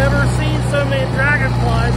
never seen so many dragonflies.